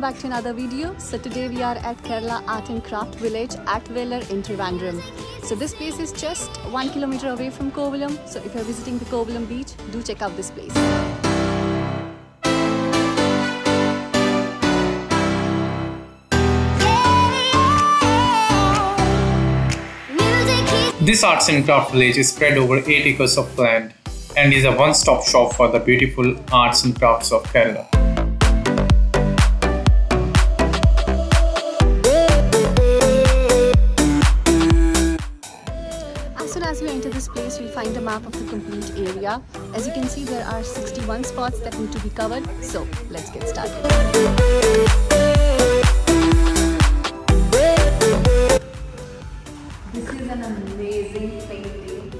back to another video. So today we are at Kerala Art and Craft Village at Vellar in Trivandrum. So this place is just one kilometer away from Kovalam. So if you're visiting the Kovalam beach, do check out this place. This arts and craft village is spread over 8 acres of land and is a one-stop shop for the beautiful arts and crafts of Kerala. Find a map of the complete area. As you can see, there are 61 spots that need to be covered. So let's get started. This is an amazing painting.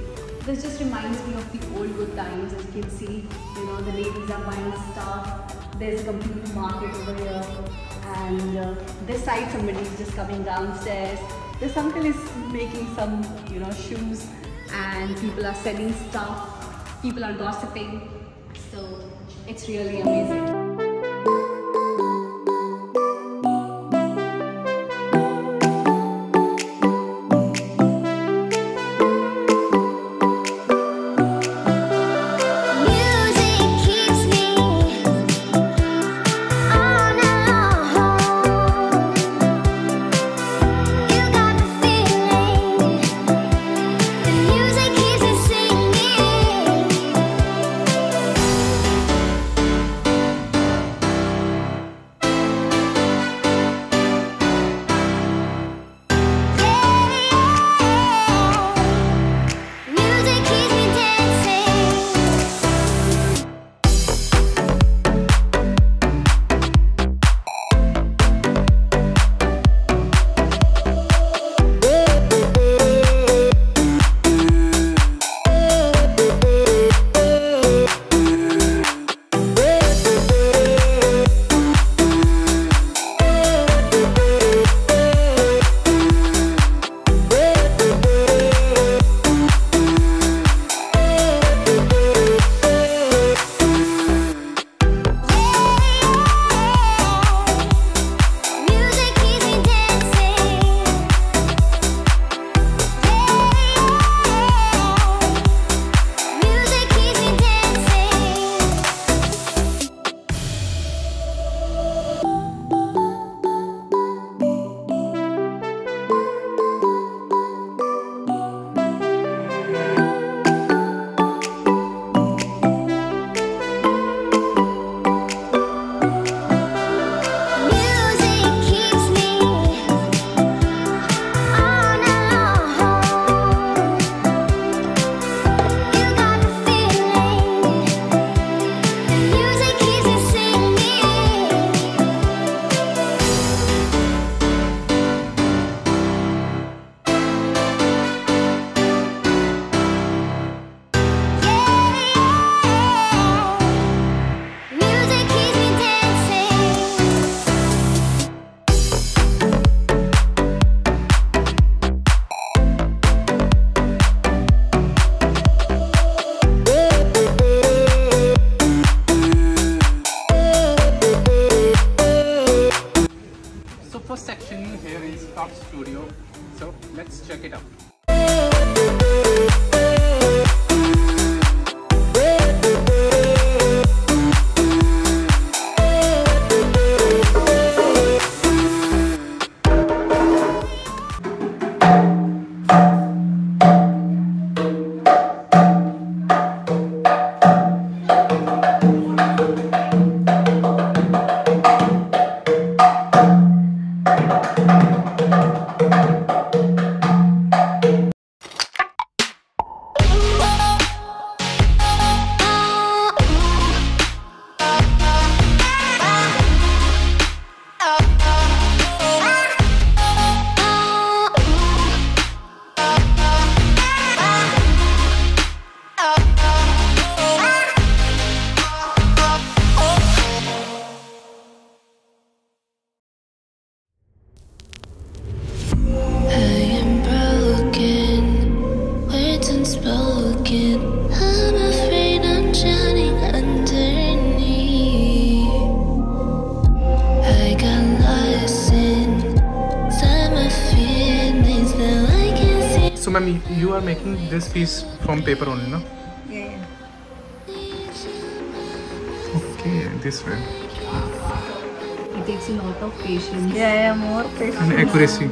This just reminds me of the old good times. As you can see, you know, the ladies are buying stuff. There's a complete market over here. And uh, this side, somebody is just coming downstairs. This uncle is making some, you know, shoes. And people are selling stuff. People are gossiping. So it's really amazing. Ma'am, you are making this piece from paper only, no? Yeah. Okay, this way. It takes a lot of patience. Yeah, yeah, more patience. And accuracy.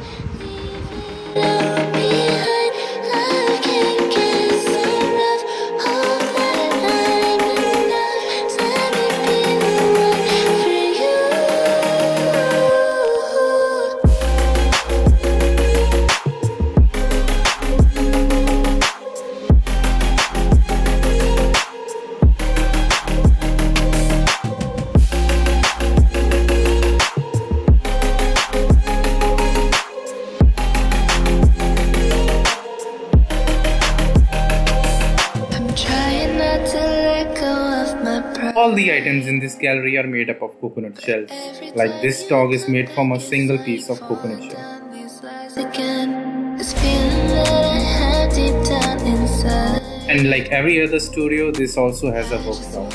Items in this gallery are made up of coconut shells. Like this dog is made from a single piece of coconut shell. These lies again. This feeling that I have deep down inside. And like every other studio, this also has a workshop.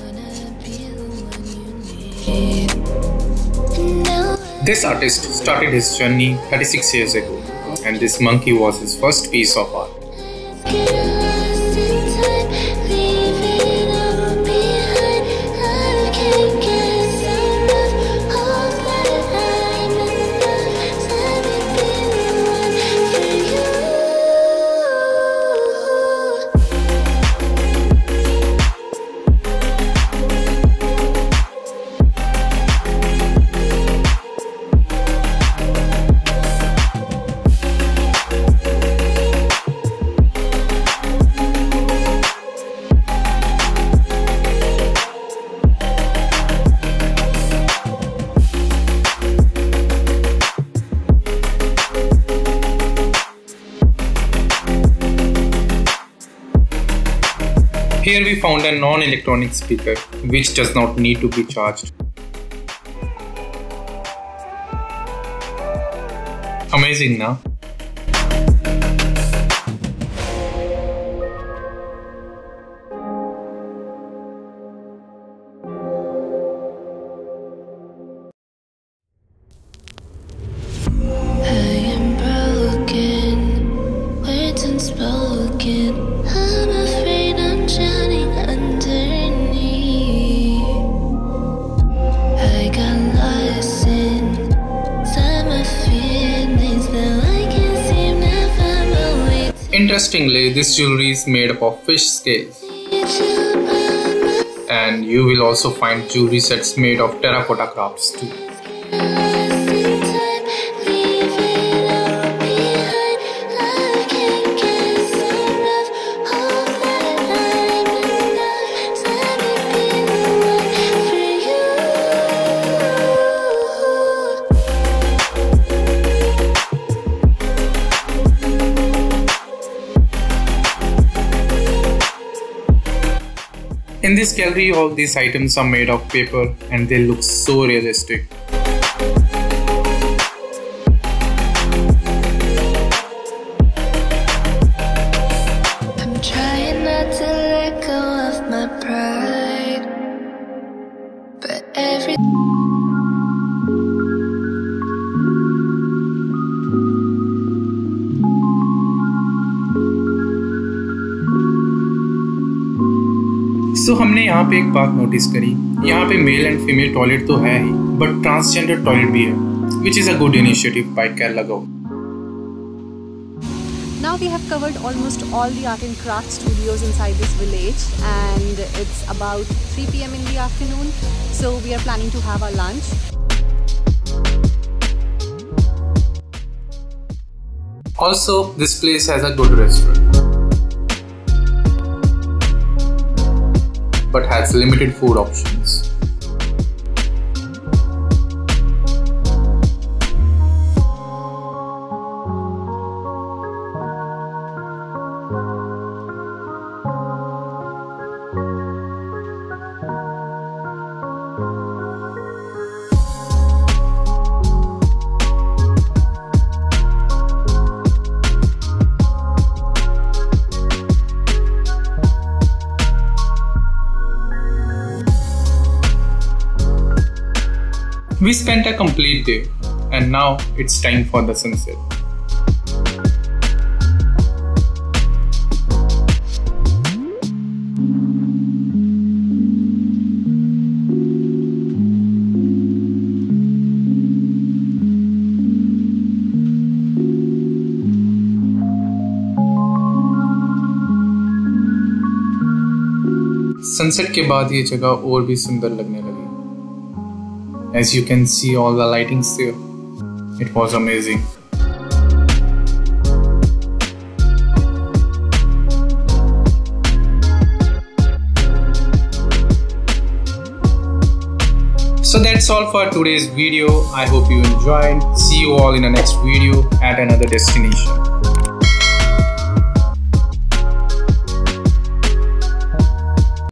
This artist started his journey 36 years ago, and this monkey was his first piece of art. Here we found a non-electronic speaker, which does not need to be charged. Amazing, na? Interestingly, this jewelry is made up of fish scales. And you will also find jewelry sets made of terracotta crafts too. This gallery, all these items are made of paper and they look so realistic. सो हमने यहाँ पे एक बात notice करी यहाँ पे male and female toilet तो है ही बट ट्रांसजेंडर टॉयलेट भी है which is a good initiative by Kerala government Now we have covered almost all the art and craft studios inside this village and it's about 3 pm in the afternoon so we are planning to have our lunch. Also, this place has a good restaurant. Limited food options. We spent a complete day, and now it's time for the sunset. Sunset के बाद ये जगह और भी सुंदर लगने as you can see all the lightings there. It was amazing. So that's all for today's video. I hope you enjoyed. See you all in the next video at another destination.